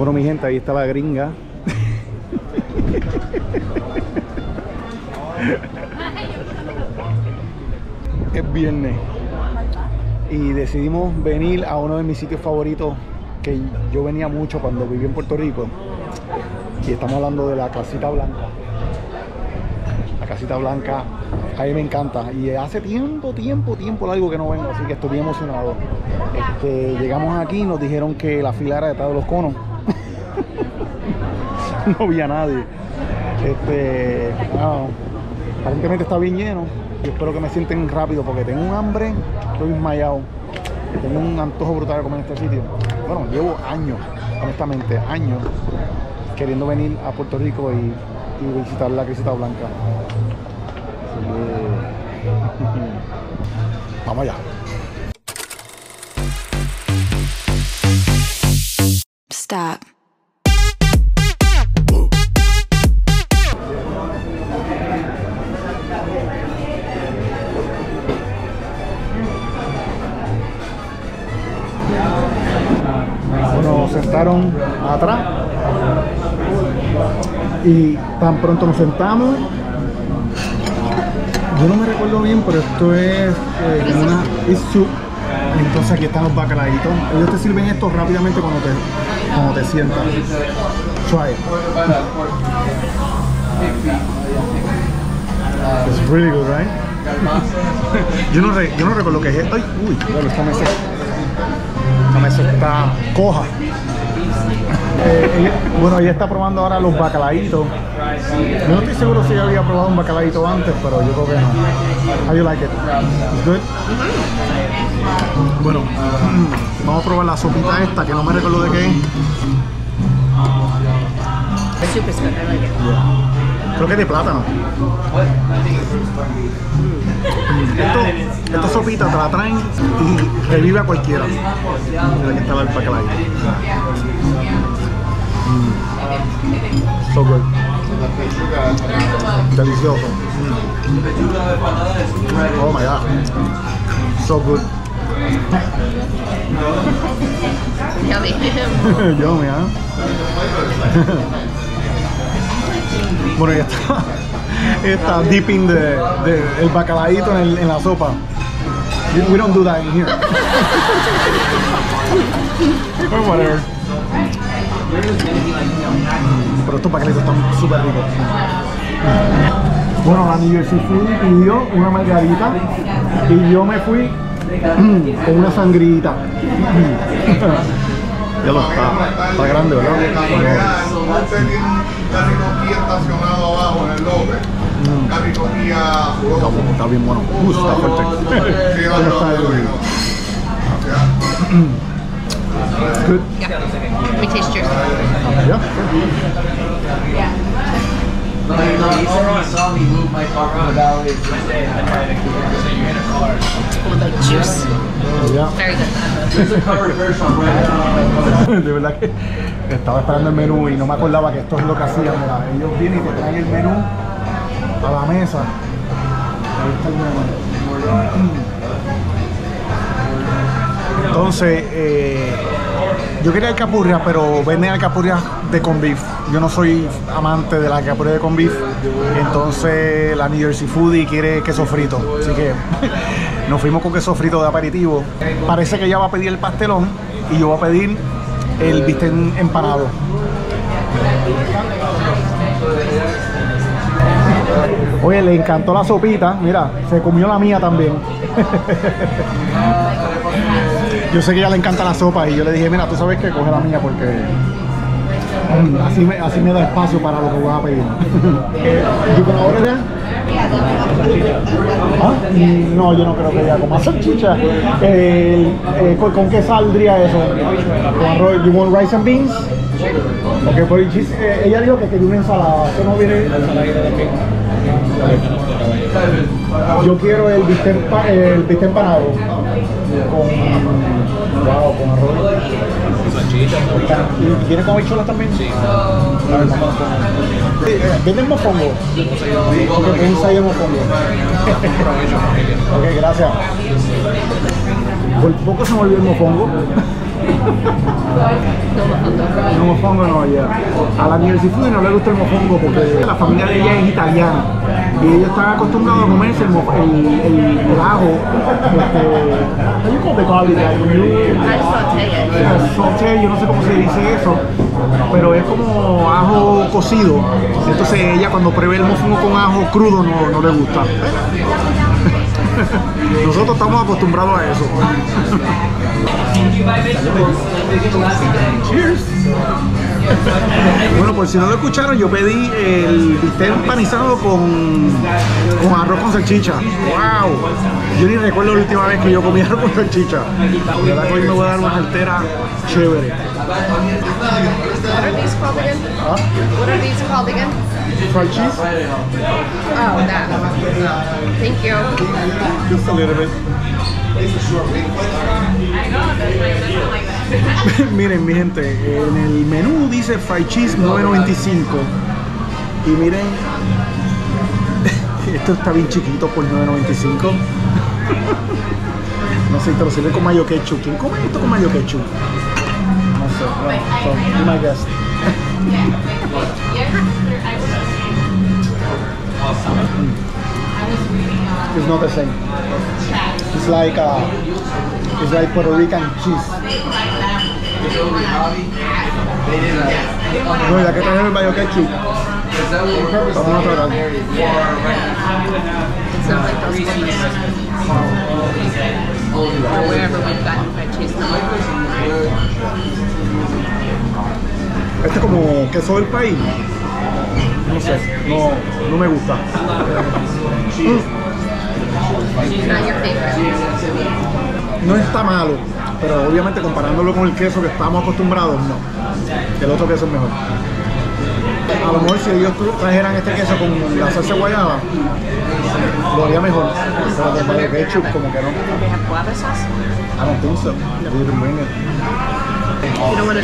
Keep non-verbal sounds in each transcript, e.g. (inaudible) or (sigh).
Bueno, mi gente, ahí está la gringa. es viernes y decidimos venir a uno de mis sitios favoritos que yo venía mucho cuando viví en Puerto Rico. Y estamos hablando de la casita blanca. La casita blanca a mí me encanta. Y hace tiempo, tiempo, tiempo largo que no vengo así que estoy bien emocionado. Este, llegamos aquí y nos dijeron que la fila era de los conos (laughs) no había nadie este, aparentemente está bien lleno yo espero que me sienten rápido porque tengo un hambre, estoy desmayado. Tengo un antojo brutal de comer en este sitio. Bueno, llevo años, honestamente, años, queriendo venir a Puerto Rico y, visitar la Crisita Blanca. Que... (laughs) Vamos allá. Stop. Atrás y tan pronto nos sentamos. Yo no me recuerdo bien, pero esto es eh, una soup. Entonces aquí están los bacalaitos. Ellos te sirven esto rápidamente cuando te, cuando te sientas. Try it. It's really good, right? yo, no re- yo no recuerdo que es. Ay, uy, bueno, esta mesa, esta mesa está coja. Eh, bueno, ella está probando ahora los bacalaitos. No estoy seguro si había probado un bacalaito antes, pero yo creo que no. How you like it? It's good? Bueno, (clears throat) vamos a probar la sopita esta, que no me recuerdo de qué es. Creo que es de plátano. (laughs) Esto, esta sopita te la traen y revive a cualquiera. Mira que estaba el bacalao. Mm. So good. Delicioso. Mm. Oh my god. So good. Yummy. (laughs) Yummy, ¿ah? (laughs) bueno, ya está. (laughs) Está dipping de, de el bacalaíto en, el- en la sopa. We don't do that in here. But whatever. Pero estos bacalaitos están súper ricos. Bueno, la New Jersey pidió una margarita y yo me fui con una sangrita. Ya lo está. Está grande, ¿verdad? Estacionado abajo en el. Su Está, está bien bueno. Uh, está fuerte. Sí, ¿Cómo está el- Good. Let me taste yours. Yeah. Like juice. Yeah. Very good. De verdad que estaba esperando el menú y no me acordaba que esto es lo que hacían. Ellos vienen y te traen el menú a la mesa. Entonces, eh, yo quería alcapurria, pero venden alcapurria de con beef. Yo no soy amante de la alcapurria de con beef. Entonces, la New Jersey Foodie quiere queso frito. Así que (laughs) nos fuimos con queso frito de aperitivo. Parece que ella va a pedir el pastelón y yo voy a pedir el bistec empanado. Oye, le encantó la sopita. Mira, se comió la mía también. (laughs) yo sé que a ella le encanta la sopa y yo le dije, mira, tú sabes que coge la mía porque mm, así me, así me da espacio para lo que voy a pedir. ¿You gonna order that? ¿Ah? No, yo no creo que ella coma salchicha. Eh, eh, ¿con, con qué saldría eso? ¿Con arroz? ¿You want rice and beans? She's- eh, ella dijo que quería una ensalada. ¿Eso no viene? Yo quiero el bistec, el bistec empanado. Con, wow, con arroz. ¿Y ¿Quiere con habichuelas también? Sí. ¿Venden mofongo? Porque un ensayo de mofongo. ok, gracias. Por poco se me olvidó el mofongo. No mofongo. No ya. A la Food no le gusta el mofongo porque la familia de ella es italiana. Y ellos están acostumbrados a comerse el, el, el, ajo. Este, call it. Sauté, yo no sé cómo se dice eso, pero es como ajo cocido. Entonces ella cuando pruebe el mofongo con ajo crudo no, no le gusta. (laughs) Nosotros estamos acostumbrados a eso. Cheers. Bueno, por si no lo escucharon, yo pedí el bistec empanizado con, con arroz con salchicha. ¡Wow! Yo ni recuerdo la última vez que yo comí (laughs) arroz con salchicha. De verdad que hoy me voy a dar una altera chévere. What are these called again? ¿Ah? What are these called again? Fried cheese? Oh, that. Thank you. Just a little bit. (laughs) miren, mi gente, en el menú dice fried cheese 9.95 y miren, (laughs) esto está bien chiquito por 9.95. (laughs) no sé, te lo sirve con mayo ketchup. ¿Quién come esto con mayo ketchup? No sé, bueno, so, my guest. It's not the same. It's like uh, it's like Puerto Rican cheese. No, ya que trajeron el mayo ketchup, vamos a ones. Or wherever we've gotten fried cheese. Este es como queso del país. No sé, no, no me gusta. No está malo, pero obviamente comparándolo con el queso que estamos acostumbrados, no. El otro queso es mejor. A lo mejor si ellos trajeran este queso con la salsa guayaba, lo haría mejor. Pero con mayo ketchup como que no. I don't think so. They didn't bring it. You don't want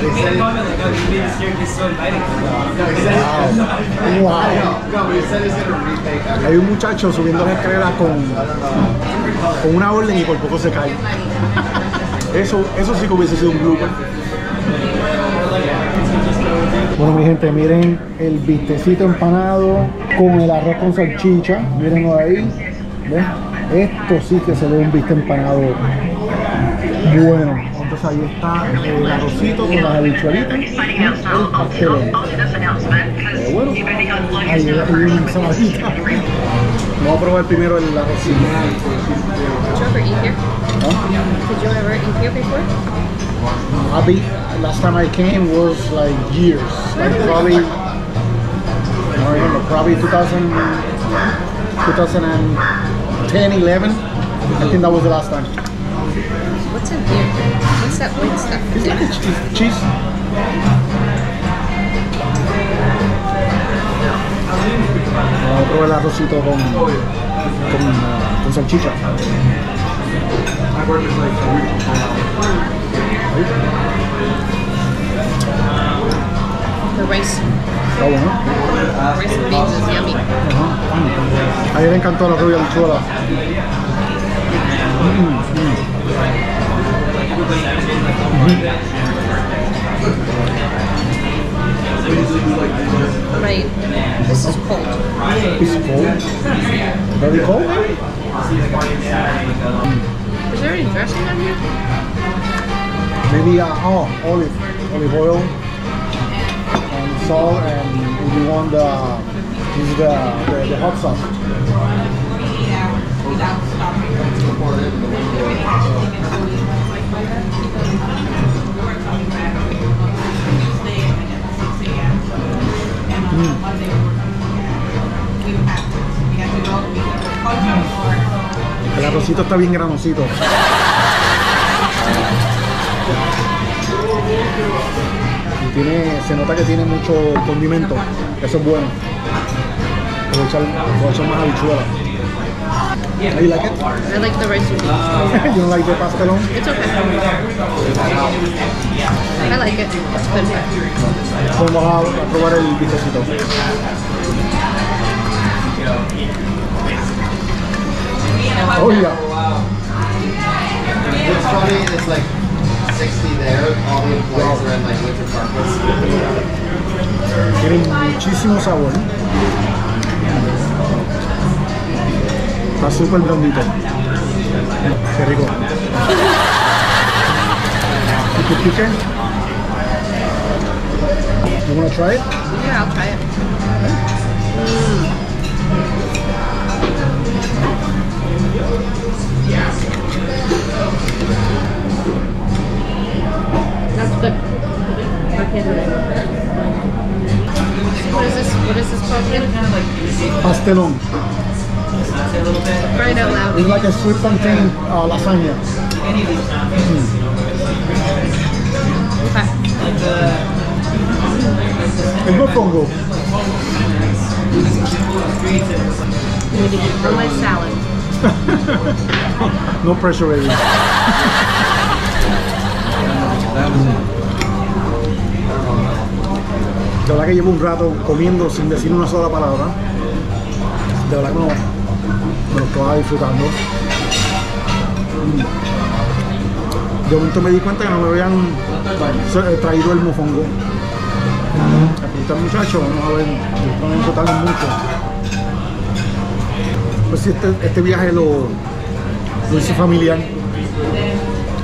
a straw? Wow. Wow. Hay un muchacho subiendo las escaleras con, con una orden y por poco se cae. Eso, eso sí que hubiese sido un blooper. Bueno, mi gente, miren el bistecito empanado con el arroz con salchicha. Mírenlo ahí. ¿Ven? Esto sí que se ve un bistec empanado bueno. Entonces ahí está eh, el arrocito con las habichuelitas y el pastelón. Pero bueno, ahí hay una ensaladita. Vamos a probar primero el arrocito. Did you ever eat here? ¿no? Did you ever eat here before? I be, last time I came was like years, like probably, I don't remember, probably 2000, 2010, 11. I think that was the last time. What's in here? That white stuff? Like a cheese. cheese. Vamos a probar el arrocito con, con, ah, con salchicha. The rice, Está bueno. rice and beans is yummy. Ajá. A ella le encantó la rubia habichuela. Right. This is cold. It's cold. Very cold. Is there any dressing on here? Maybe uh, oh olive olive oil and salt and if you want the this is the, the, the hot sauce. El arrocito está bien granosito. Tiene, se nota que tiene mucho condimento. Eso es bueno. Puedo echar, puedo echar más habichuela. You like it? I like the rice and beans. (laughs) you don't like the pasta pastelón? It's okay. I like it. It's good. Vamos a, a probar el bistecito. Oh yeah. It's funny, it's like 60 there. All the employees are in like winter carpets. Tiene muchísimo sabor. Está súper blandito. Qué rico. ¿Y tu chicken? You wanna try it? Yeah, I'll try it. Mm. That's good. What is this? What is this called again? Right out loud. It's like a sweet plantain uh, lasagna. Okay. Es mofongo. We need to my salad. (laughs) No pressure, baby. De verdad que llevo un rato comiendo sin decir una sola palabra. De verdad que no, lo estaba disfrutando. De momento me di cuenta que no me habían traído el mofongo. Apunté al muchacho, vamos a ver, no disfrutarlo mucho. Pues si este, este viaje lo, hice familiar.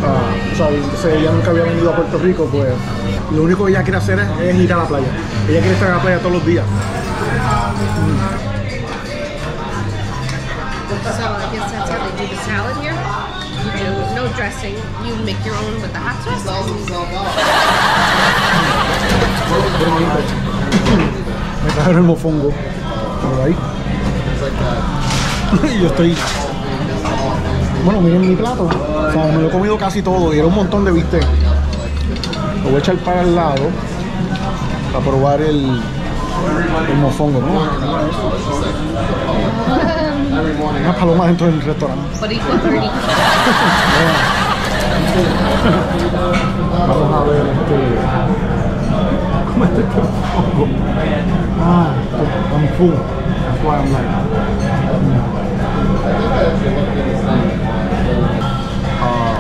Ah, o sea, ella nunca había venido a Puerto Rico, pues lo único que ella quiere hacer es ir a la playa. Ella quiere estar en la playa todos los días. So I guess that's how they do the salad here. You do no dressing. You make your own with the hot sauce. Me trajeron el mofongo. Por ahí. (laughs) y yo estoy. Bueno, miren mi plato. O sea, me lo he comido casi todo y era un montón de bistec. Lo voy a echar para el lado para probar el, el mofongo. ¿no? (laughs) Unas palomas dentro del restaurante. But equal 30. Vamos a ver este. ¿Cómo este mofongo? Ah, I'm full. That's why I'm like. Ah.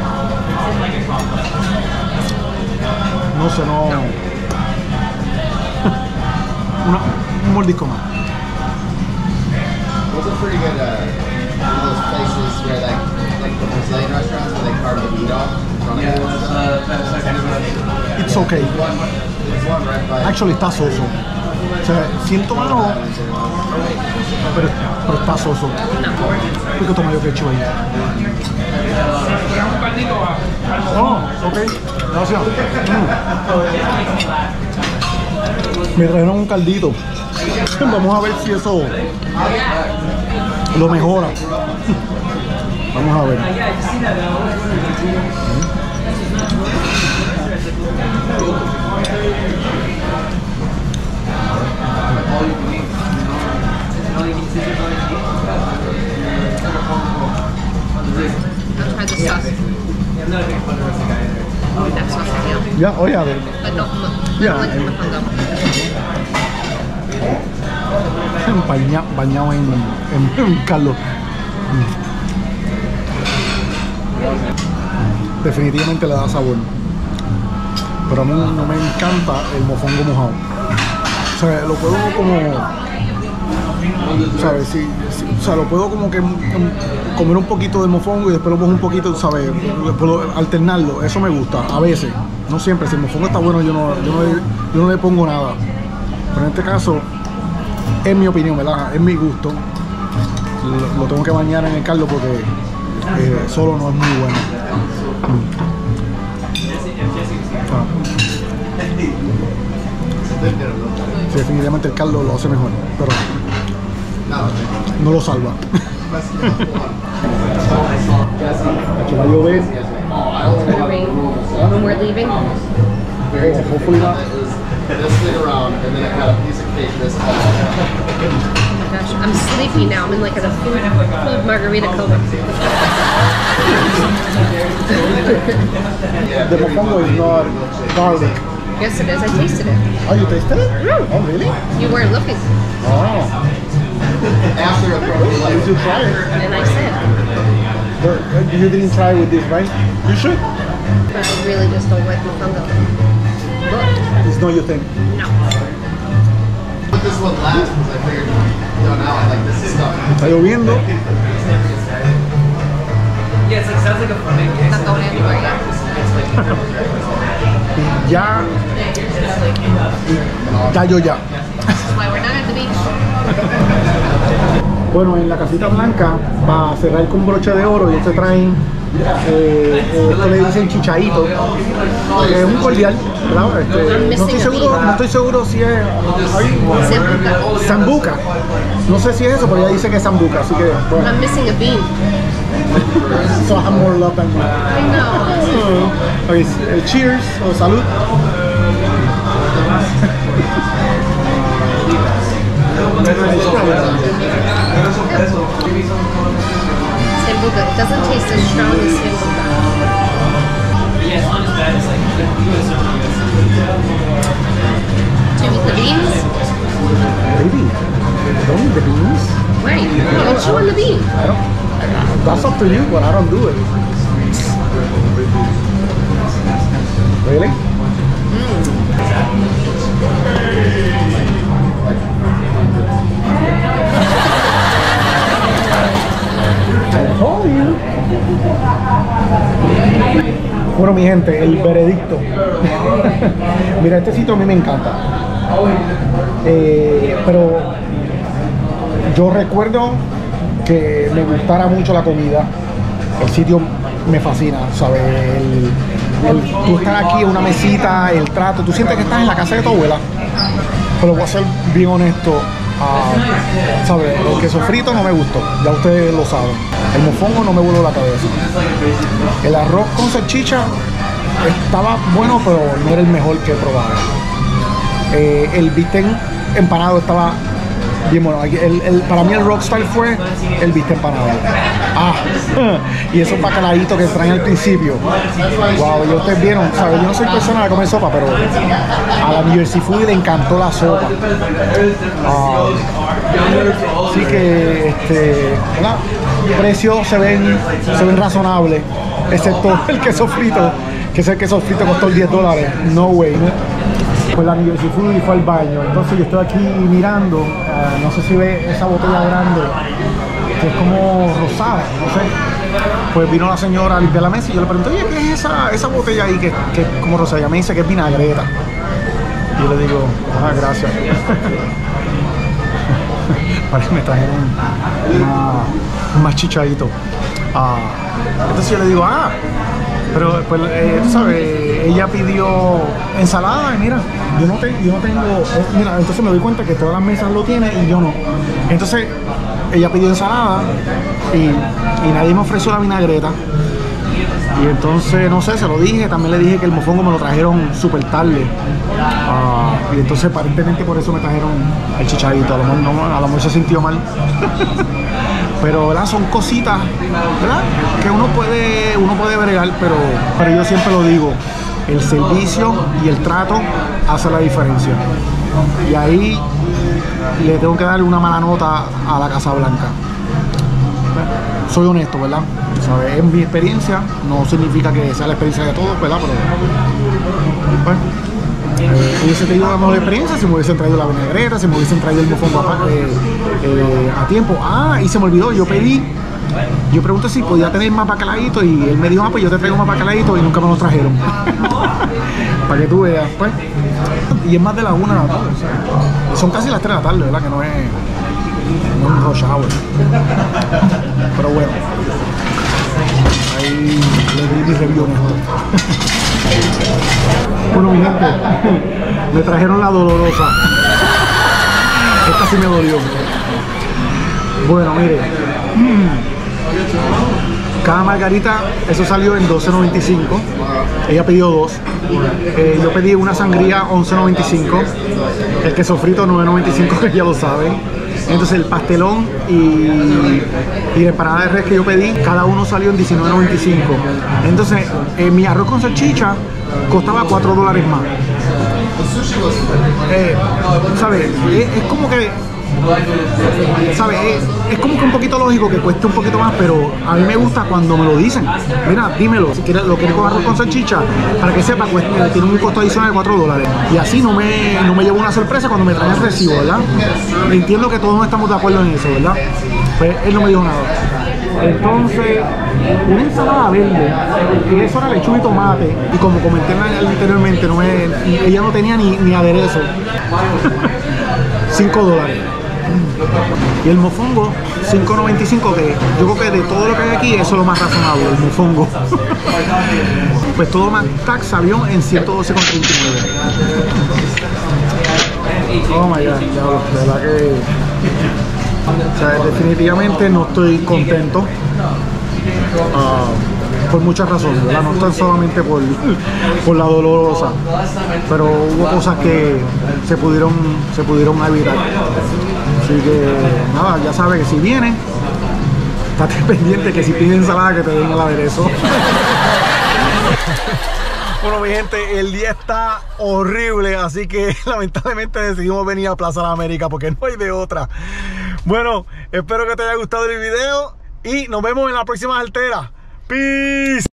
no sé, no. (laughs) Una, un mordisco más. Those are pretty good. Uh, one of those places where like like the Brazilian restaurants where they carve the meat off stuff. It's okay. There's one, there's one right by. Actually, está soso. O sea, siento mano, pero, pero está soso. Un poquito mayo que hecho ahí. Oh, ok. Gracias. Mm. Me trajeron un caldito. (laughs) Vamos a ver si eso lo mejora. Vamos a ver. I'll try the sauce. With that Baña- bañado en, en, caldo. Definitivamente le da sabor. Pero a mí no me encanta el mofongo mojado. O sea, lo puedo como. O sea, lo puedo como que mm, comer un poquito de mofongo y después lo pongo un poquito, ¿sabes? Puedo alternarlo. Eso me gusta, a veces. No siempre. Si el mofongo está bueno, yo no, yo no, yo no le pongo nada. Pero en este caso, es mi opinión, ¿verdad? Es mi gusto. Lo, lo tengo que bañar en el caldo porque eh, solo no es muy bueno. Mm. Ah. Sí, definitivamente el caldo lo hace mejor, pero no lo salva. Va a llover. We're leaving, hopefully not. It was this thing around, and then it had a piece of cake this tall. oh my gosh, I'm sleepy now. I'm in like a food, food margarita coma. (laughs) The mofongo is not garlic. Yes, it is. I tasted it. Oh, you tasted it? Oh, really? You weren't looking, Oh. After a You try it. and I said, The But uh, you didn't try with this, right? You should. But I really just don't like mofongo. Look, It's not your thing. This one last because I figured, no, now I like this stuff. Está lloviendo. Yeah, it's like sounds like a going anywhere yet. Y ya. Ya yo ya. That's why we're not at the beach. Bueno, en la casita blanca, para cerrar con broche de oro, ellos te traen, eh, eh, esto le dicen chichaito, que es un cordial, ¿verdad? Este, no estoy seguro, no estoy seguro si es Sambuca. sambuca. No sé si es eso, pero ella dice que es sambuca, así que bueno. I'm missing a bean. (laughs) So I have more love than you. I know. Okay, eh, cheers o salud. (laughs) Sambuca. It doesn't taste as strong as sambuca. Yeah, it's not as bad as like US. Do you eat the beans? Baby, don't eat the beans. Why? Don't chew on the bean. I don't. That's up to you, but I don't do it. Really? I Bueno, mi gente, el veredicto. Mira, este sitio a mí me encanta. Eh, pero yo recuerdo que me gustara mucho la comida. El sitio me fascina, ¿sabes? El, tú estar aquí en una mesita, el trato, tú sientes que estás en la casa de tu abuela. Pero voy a ser bien honesto, ah, ¿sabes? El queso frito no me gustó, ya ustedes lo saben. El mofongo no me voló la cabeza. El arroz con salchicha estaba bueno, pero no era el mejor que he probado. Eh, el bistec empanado estaba bien bueno. Para mí el rockstar fue el bistec empanado. Ah, (laughs) y esos bacalaitos que traen al principio. Wow, y ustedes vieron, ¿sabes? Yo no soy persona de comer sopa, pero a la New Jersey Food le encantó la sopa. Ah, así que, este, ¿verdad? Precios se ven, se ven razonables, excepto (laughs) el queso frito, que ese queso frito costó 10 dólares. No way, ¿no? Pues la Jersey Food y fue al baño. Entonces yo estoy aquí mirando, eh, no sé si ve esa botella grande, que es como rosada, no sé. Pues vino la señora a limpiar la mesa y yo le pregunté, oye, ¿qué es esa, esa botella ahí que, que es como rosada? Ella me dice que es vinagreta. Y yo le digo, ah, gracias. Parece que me trajeron una- un machichadito. Ah, entonces yo le digo, ah, pero pues, eh, tú sabes, ella pidió ensalada y mira, yo no, te- yo no tengo, eh, mira, entonces me doy cuenta que todas las mesas lo tienen y yo no. Entonces ella pidió ensalada y nadie me ofreció la vinagreta. Y entonces, no sé, se lo dije, también le dije que el mofongo me lo trajeron súper tarde. Ah, y entonces aparentemente por eso me trajeron el chichadito. A lo mejor, no, a lo mejor se sintió mal. (laughs) pero ¿verdad? son cositas ¿verdad? que uno puede, uno puede bregar, pero, pero yo siempre lo digo, el servicio y el trato hace la diferencia. Y ahí le tengo que dar una mala nota a la Casa Blanca soy honesto, ¿verdad? ¿Sabes? Es mi experiencia, no significa que sea la experiencia de todos, ¿verdad? Pero, bueno, eh, hubiese tenido la mejor experiencia si me hubiesen traído la vinagreta, si me hubiesen traído el mofongo a, eh, eh, a tiempo. Ah, y se me olvidó, yo pedí, yo pregunté si podía tener más bacalaitos y él me dijo, ah, pues yo te traigo más bacalaitos y nunca me los trajeron. (laughs) Para que tú veas, pues. Y es más de la una la tarde, son casi las 3 de la tarde, ¿verdad? Que no es, no es un rush hour. Pero bueno. Ahí le di mi review esto. Bueno, mi (laughs) me trajeron la dolorosa. Esta sí me dolió. Bueno, mire. Cada margarita, eso salió en 12.95. Ella pidió dos. Eh, yo pedí una sangría 11.95. El queso frito 9.95, que (laughs) ya lo saben. Entonces el pastelón y, y la empanada de res que yo pedí, cada uno salió en 19.95. Entonces eh, mi arroz con salchicha costaba 4 dólares más. Eh, ¿Sabes? Es, es como que ¿sabes? Es, como que un poquito lógico que cueste un poquito más, pero a mí me gusta cuando me lo dicen. Mira, dímelo, si quieres, lo quieres con con salchicha, para que sepa, pues, eh, tiene un costo adicional de 4 dólares. Y así no me, no me llevo una sorpresa cuando me traen el recibo, ¿verdad? Entiendo que todos no estamos de acuerdo en eso, ¿verdad? Pues él no me dijo nada. Entonces, una ensalada verde, y eso era lechuga y tomate, y como comenté anteriormente, no me- ella no tenía ni, ni aderezo. (laughs) 5 dólares. Y el mofongo, 5.95, que yo creo que de todo lo que hay aquí, eso es lo más razonable, el mofongo. (laughs) pues todo más tax avión en 112,39. Oh my god, diablo, de verdad que. O sea, definitivamente no estoy contento. ah, por muchas razones. No tan solamente por, (laughs) por la dolorosa, pero hubo cosas que se pudieron, se pudieron evitar. Así que nada, ya sabes que si vienen, estate (laughs) pendiente que si piden ensalada que te den el aderezo. (laughs) Bueno, mi gente, el día está horrible, así que (laughs) lamentablemente decidimos venir a Plaza de América porque no hay de otra. Bueno, espero que te haya gustado el video y nos vemos en la próxima altera. Peace.